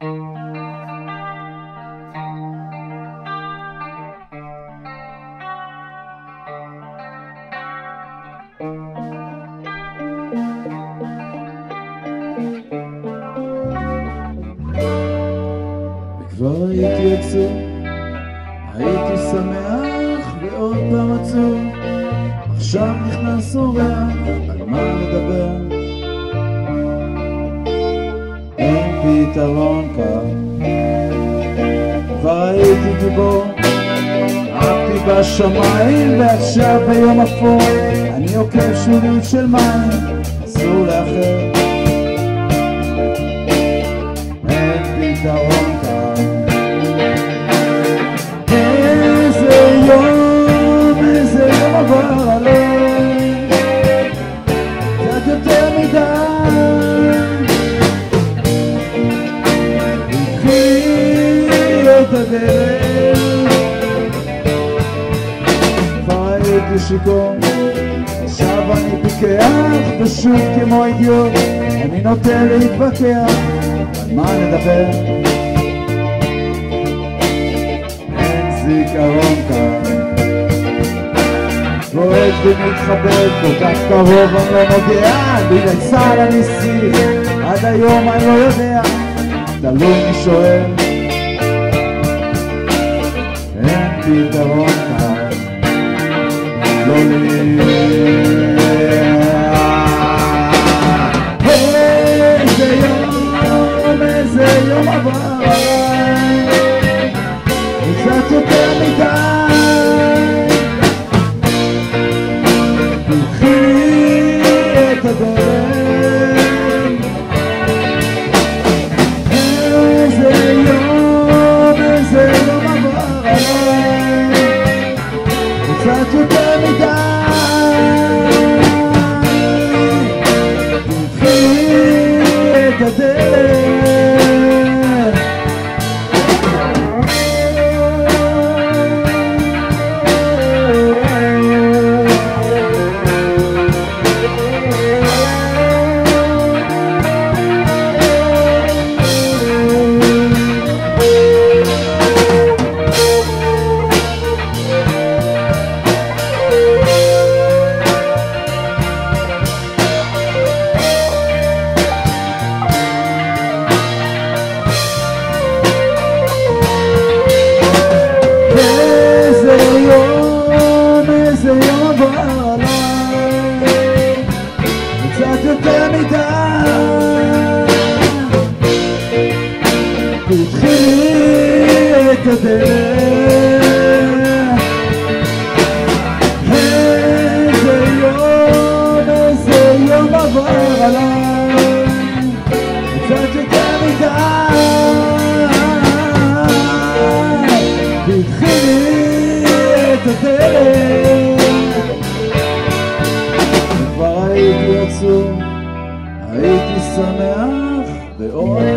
וכבר הייתי עצוב, הייתי שמח ועוד פעם עצוב, עכשיו נכנס אורח, על מה לדבר? פתרון כאן, כבר הייתי גיבור, עפתי בשמיים ועכשיו ביום אפור, אני עוקב שולית של מים, אסור לאחר. אין פתרון את הדרך, כבר הייתי שיכור, עכשיו אני פיקח ושוב כמו אידיוט, אני נוטה להתווכח, על מה נדבר? אין זיכרון כאן. בועט ומתחבק, כל כך קרוב אני לא נוגע, בגלל צה"ל אני שיח, עד היום אני לא יודע, תלוי מי שואל. אין פתרון כאן, לא לי. איזה יום, איזה יום עבר עליי, קצת קצת יותר מדי. תתחילי את הדרך. כבר הייתי שמח, פעם